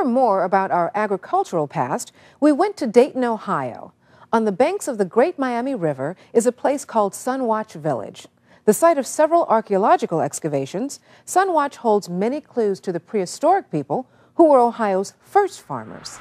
For more about our agricultural past, we went to Dayton, Ohio. On the banks of the Great Miami River is a place called Sunwatch Village. The site of several archaeological excavations, Sunwatch holds many clues to the prehistoric people who were Ohio's first farmers.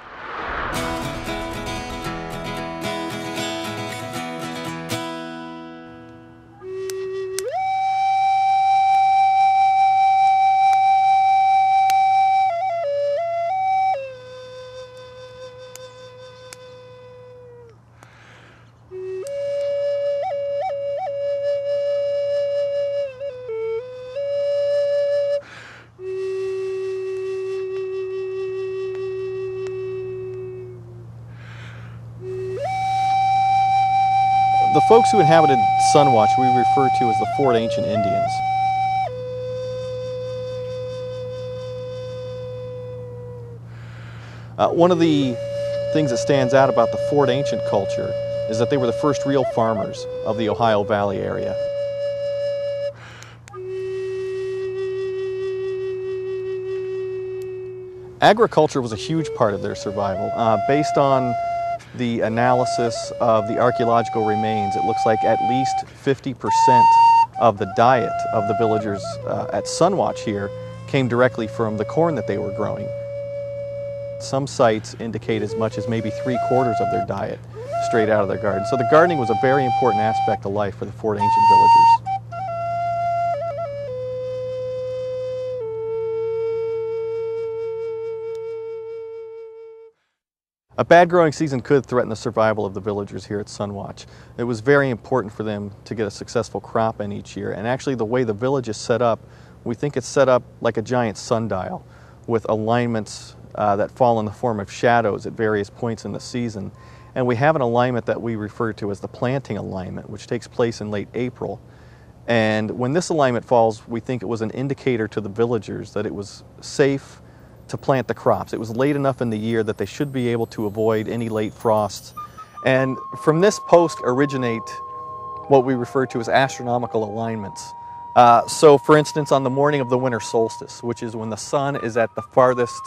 The folks who inhabited Sunwatch we refer to as the Fort Ancient Indians. Uh, one of the things that stands out about the Fort Ancient culture is that they were the first real farmers of the Ohio Valley area. Agriculture was a huge part of their survival. Uh, based on the analysis of the archaeological remains, it looks like at least 50% of the diet of the villagers uh, at Sunwatch here came directly from the corn that they were growing. Some sites indicate as much as maybe three quarters of their diet straight out of their garden. So the gardening was a very important aspect of life for the Fort Ancient villagers. A bad growing season could threaten the survival of the villagers here at Sunwatch. It was very important for them to get a successful crop in each year. And actually the way the village is set up, we think it's set up like a giant sundial with alignments uh, that fall in the form of shadows at various points in the season. And we have an alignment that we refer to as the planting alignment, which takes place in late April. And when this alignment falls, we think it was an indicator to the villagers that it was safe to plant the crops. It was late enough in the year that they should be able to avoid any late frosts. And from this post originate what we refer to as astronomical alignments. Uh, so for instance, on the morning of the winter solstice, which is when the sun is at the farthest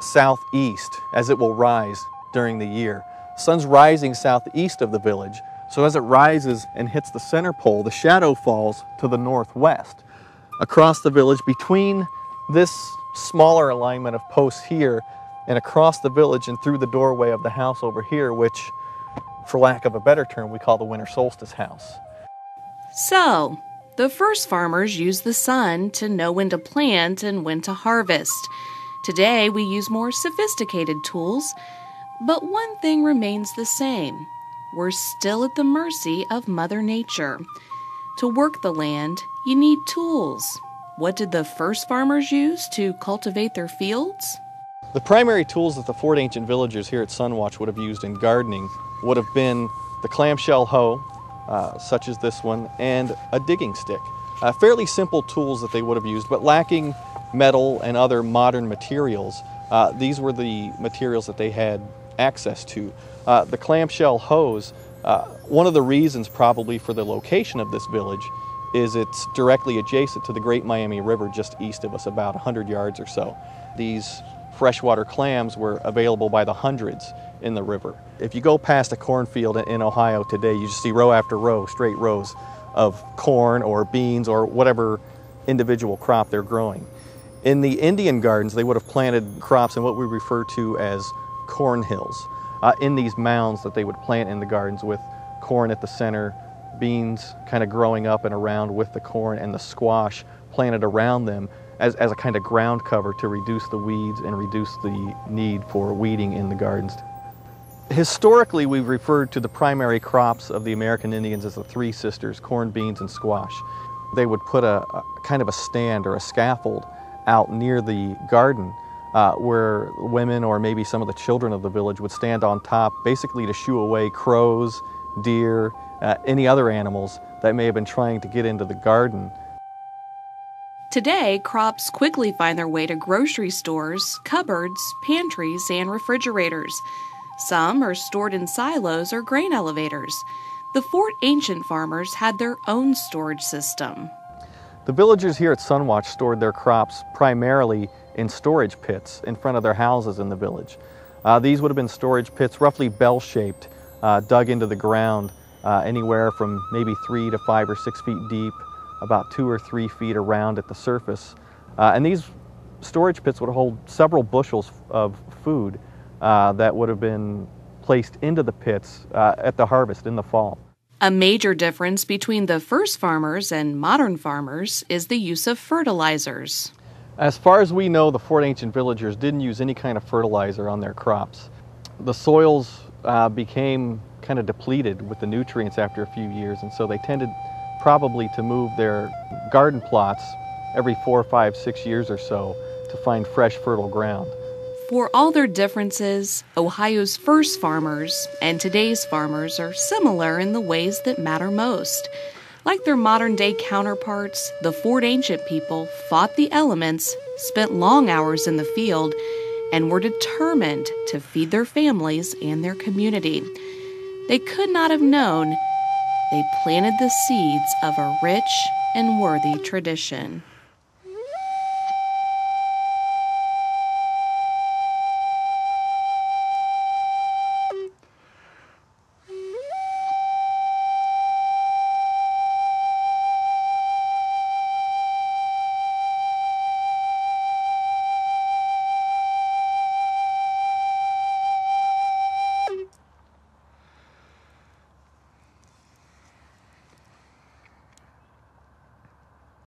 southeast as it will rise during the year. Sun's rising southeast of the village, so as it rises and hits the center pole, the shadow falls to the northwest. Across the village, between this smaller alignment of posts here and across the village and through the doorway of the house over here, which, for lack of a better term, we call the winter solstice house. So, the first farmers used the sun to know when to plant and when to harvest. Today, we use more sophisticated tools, but one thing remains the same. We're still at the mercy of Mother Nature. To work the land, you need tools. What did the first farmers use to cultivate their fields? The primary tools that the Fort Ancient villagers here at Sunwatch would have used in gardening would have been the clamshell hoe, uh, such as this one, and a digging stick. Uh, fairly simple tools that they would have used, but lacking metal and other modern materials. Uh, these were the materials that they had access to. Uh, the clamshell hoes, uh, one of the reasons probably for the location of this village is it's directly adjacent to the Great Miami River just east of us, about 100 yards or so. These freshwater clams were available by the hundreds in the river. If you go past a cornfield in Ohio today, you just see row after row, straight rows of corn or beans or whatever individual crop they're growing. In the Indian gardens, they would have planted crops in what we refer to as corn hills, uh, in these mounds that they would plant in the gardens with corn at the center, beans kind of growing up and around with the corn and the squash planted around them as, as a kind of ground cover to reduce the weeds and reduce the need for weeding in the gardens. Historically, we've referred to the primary crops of the American Indians as the three sisters, corn, beans, and squash. They would put a, a kind of a stand or a scaffold out near the garden uh, where women or maybe some of the children of the village would stand on top basically to shoo away crows, deer, uh, any other animals that may have been trying to get into the garden. Today, crops quickly find their way to grocery stores, cupboards, pantries, and refrigerators. Some are stored in silos or grain elevators. The Fort Ancient farmers had their own storage system. The villagers here at Sunwatch stored their crops primarily in storage pits in front of their houses in the village. Uh, these would have been storage pits roughly bell-shaped, uh, dug into the ground, uh, anywhere from maybe three to five or six feet deep, about two or three feet around at the surface. Uh, and these storage pits would hold several bushels of food uh, that would have been placed into the pits uh, at the harvest in the fall. A major difference between the first farmers and modern farmers is the use of fertilizers. As far as we know, the Fort Ancient villagers didn't use any kind of fertilizer on their crops. The soils uh, became kind of depleted with the nutrients after a few years, and so they tended probably to move their garden plots every four, five, six years or so to find fresh, fertile ground. For all their differences, Ohio's first farmers and today's farmers are similar in the ways that matter most. Like their modern day counterparts, the Fort Ancient people fought the elements, spent long hours in the field, and were determined to feed their families and their community. They could not have known they planted the seeds of a rich and worthy tradition.